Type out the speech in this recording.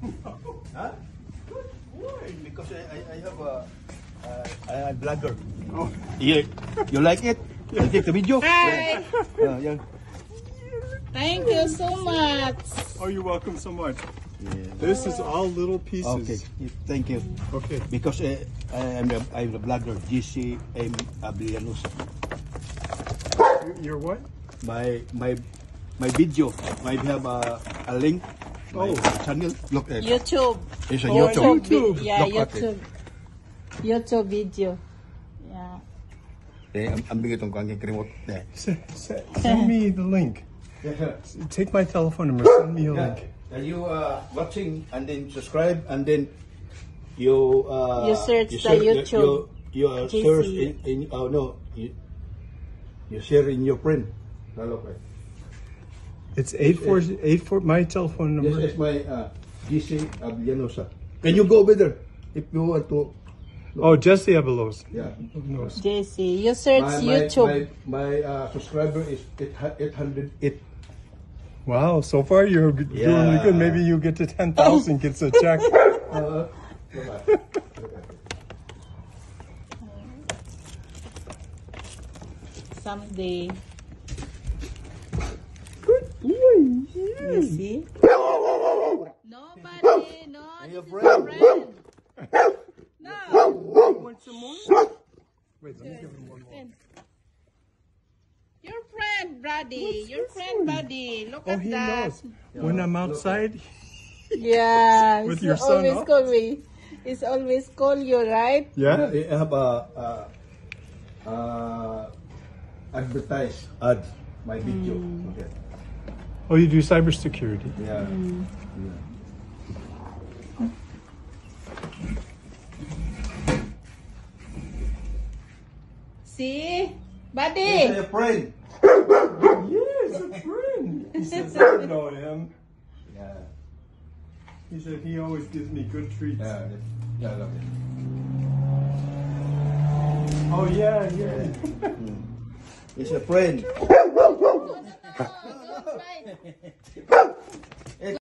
Huh? Why? Because I, I, I have a, uh, a blogger. Oh. You, you like it? You take the video? Hi. Yeah, yeah. Thank you so much. Oh, you're welcome so much. yeah. This is all little pieces. Okay, thank you. Okay. Because uh, I'm, a, I'm a blogger, GC M. Ablianos. You- You're what? My, my, my video, I have a, a link. My Oh. channel. Look at YouTube. It's a Oh, YouTube. YouTube. vi- Yeah, Look at it. YouTube. YouTube video. Yeah. Eh, ang, ang bigay itong kangking remote. Eh. Send, send, send me the link. Yeah. Take my telephone number. Send me a Yeah. link. And you uh, watching and then subscribe and then you uh, You search the YouTube. You, you uh, JC. search in, in oh no you, you share in your friend. Lalo pa. It's eight four eight four. My telephone This number. is my uh, GC Abellanosa. Can you go over there if you want to? Oh, Jesse Abelos. Yeah. knows. JC, you search My, my, YouTube. my, my uh, subscriber is 808. Wow, so far you're g- doing really Yeah. good. Maybe you get to ten thousand, gets a check. Uh, Someday. Good boy. You see? Nobody, no, Your this is friend. a friend. No. Want some more? Wait, let me give him one more. Your friend, Brady. Your friend, Buddy. Look Oh, at he that. knows. When I'm outside, Yeah. With your son, always huh? call me. He's always call you, right? yeah. I have a uh, uh, advertise ad my video. Okay. Oh, you do cybersecurity. Yeah. Mm. See? It's Buddy. a friend. Yes, a friend. He says I know him. Yeah. He said he always gives me good treats. Yeah. Yeah. I love it. Oh yeah, yeah. It's mm. a friend. Ei!